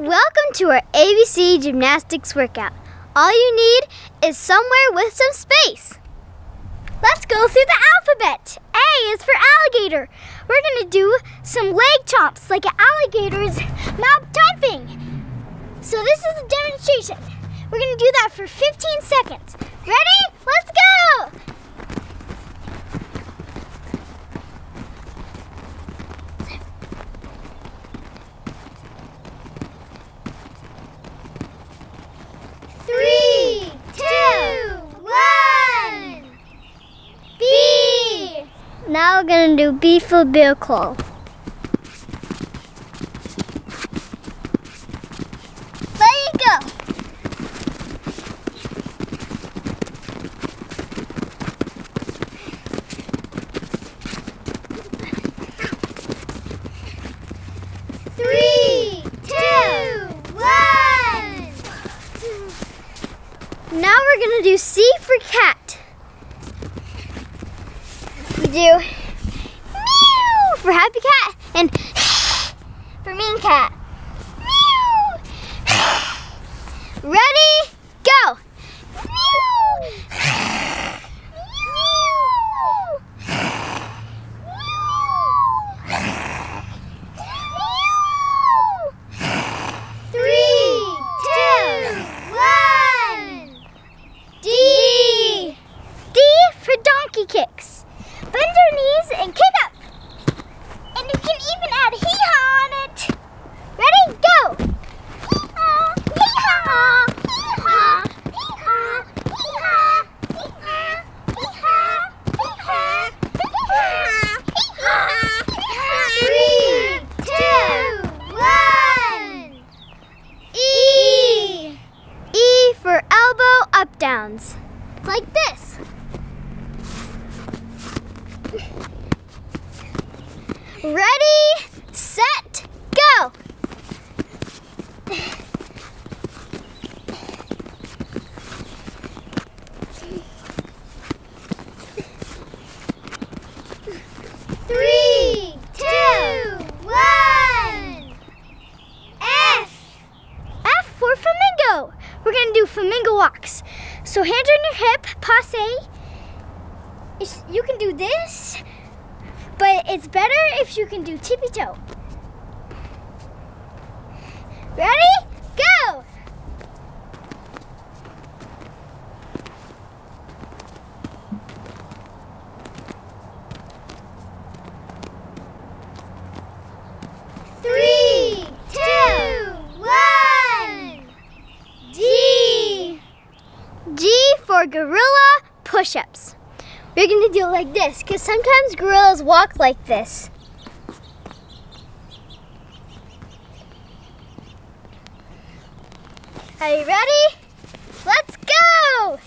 Welcome to our ABC gymnastics workout. All you need is somewhere with some space. Let's go through the alphabet. A is for alligator. We're to do some leg chomps like an alligator's mouth jumping. So this is a demonstration. We're to do that for 15 seconds. Ready? Let's go! Three, two, one. B. Now we're gonna do B for bear crawl. There you go. Three, two, one. Now we're gonna do C for cat. We do meow for happy cat and for mean cat. Meow. Ready? Downs. It's like this. Ready, set, go. Three, two, one. F. F for flamingo. We're gonna do flamingo walks. So hands on your hip, passe. It's- You can do this, but it's better if you can do tippy toe. Ready? Go! Three, two, one. G. G for gorilla push-ups. We're gonna do it like this, because sometimes gorillas walk like this. Are you ready? Let's go!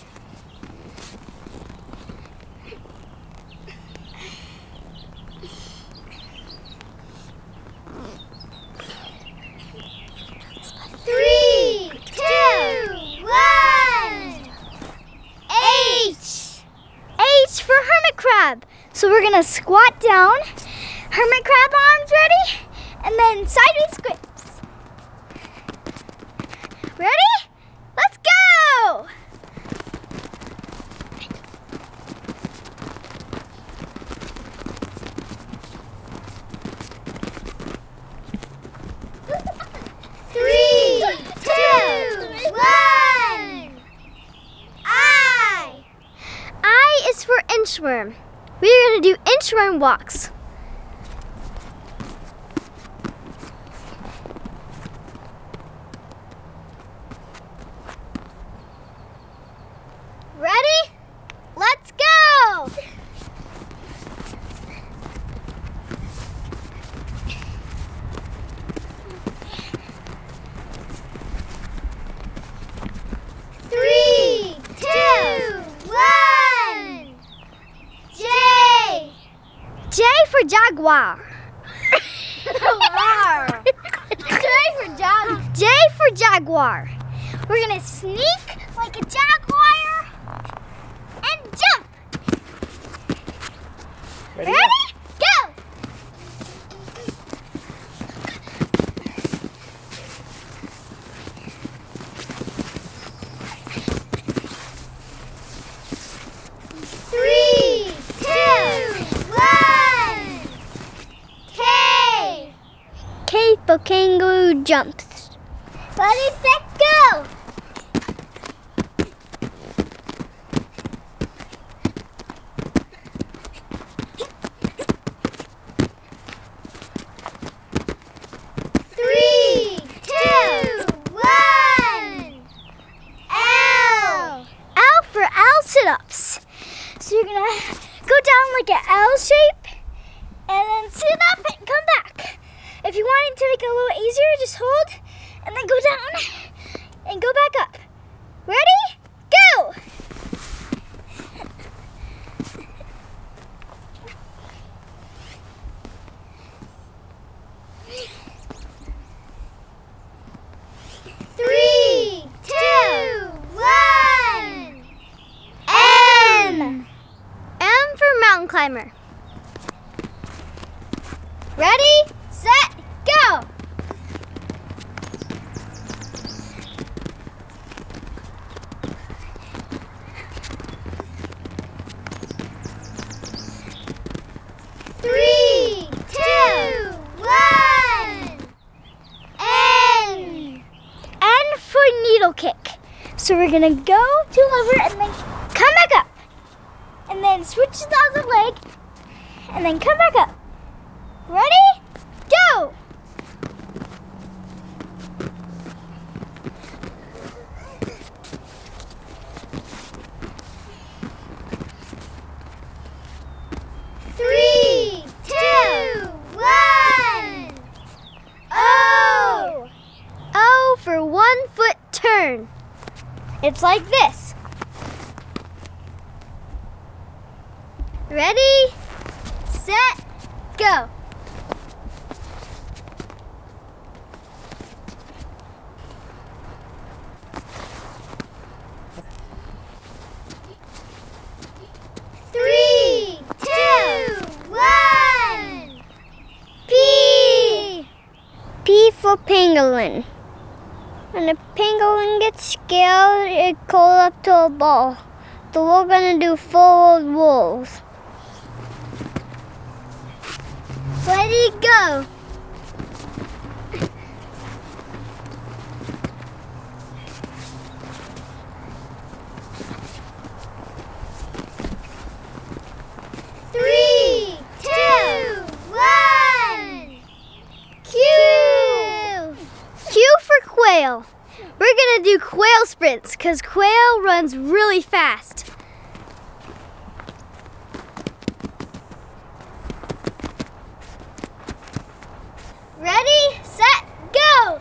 Three, two, one. H. H for hermit crab. So we're gonna squat down, hermit crab arms ready, and then sideways squats. inchworm. We are going to do inchworm walks. For jaguar. J for jag. J for jaguar. We're gonna sneak like a jaguar and jump. Ready? Ready? Kangaroo jumps. Ready, set, go! Three, two, one. L. L for L sit-ups. So you're gonna go down like an L shape and then sit up and come back. If you want it to make it a little easier, just hold and then go down and go back up. Ready? Go! Three, two, one. M. M for mountain climber. Ready, set, go. Three, two, one. N. N for needle kick. So we're gonna go to lever and then come back up. And then switch the other leg and then come back up. Ready? Go! Three, two, one. O. O for one foot turn. It's like this. Ready, set, go. Three, two, one. P. P for pangolin. When a pangolin gets scared, it goes up to a ball. So we're gonna do four wolves. Ready, go. Three, two, one. Q. Q for quail. We're gonna do quail sprints because quail runs really fast. Ready, set, go!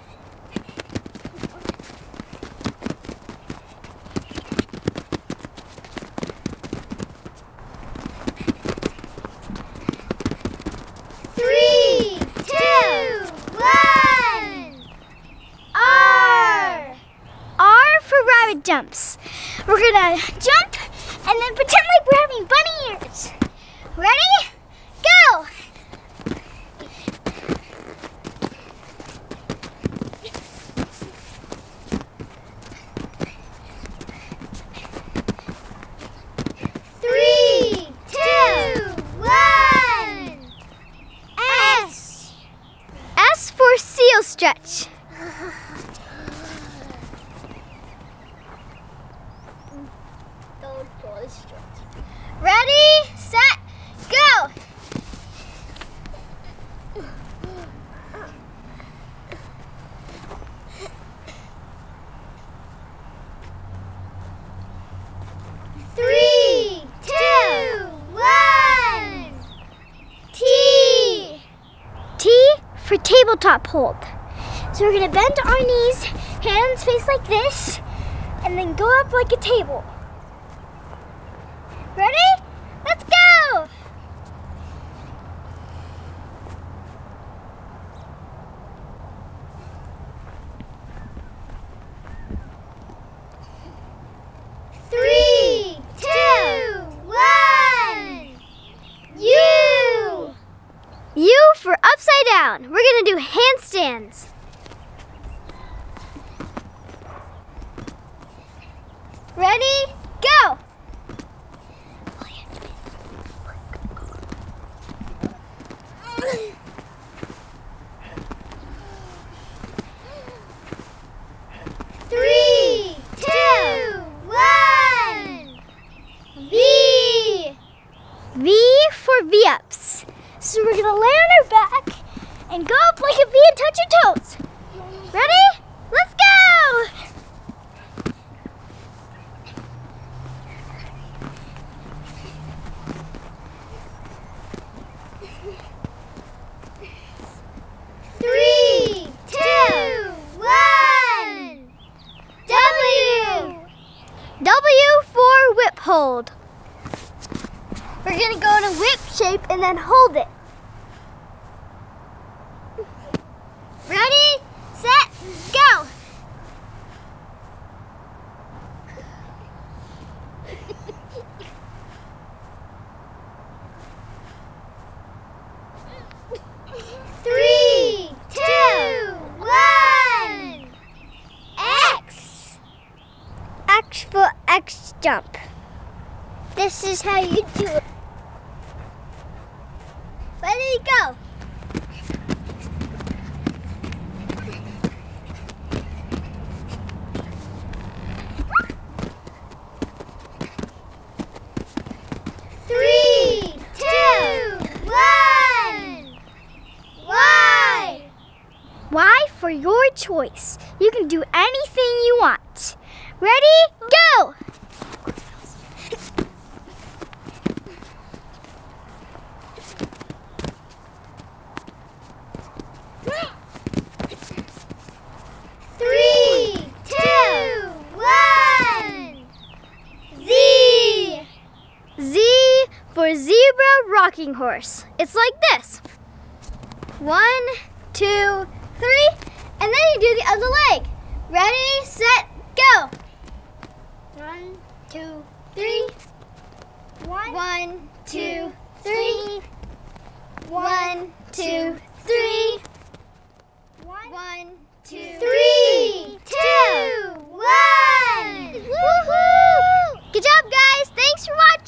Three, two, one. R. R for rabbit jumps. We're gonna jump and then pretend like we're having bunny ears. Ready? Go! Three, two, one. S. S for seal stretch. Ready, set, go. Three, two, one. T. T tabletop hold. So we're gonna bend our knees, hands face like this, and then go up like a table. Ready? Let's go! Three, two, one. U. For upside down. We're gonna do handstands. Ready? Go! Touch your toes. Ready? Let's go! Three, two, one! W! W for whip hold. We're gonna go in a whip shape and then hold it. Jump. This is how you do it. Go. Y. Y for your choice. rocking horse. It's like this. One, two, three, and then you do the other leg. Ready, set, go. One, two, three. One, One two, three. One, two, three. One, two, three, two, one. Woohoo! Good job, guys. Thanks for watching.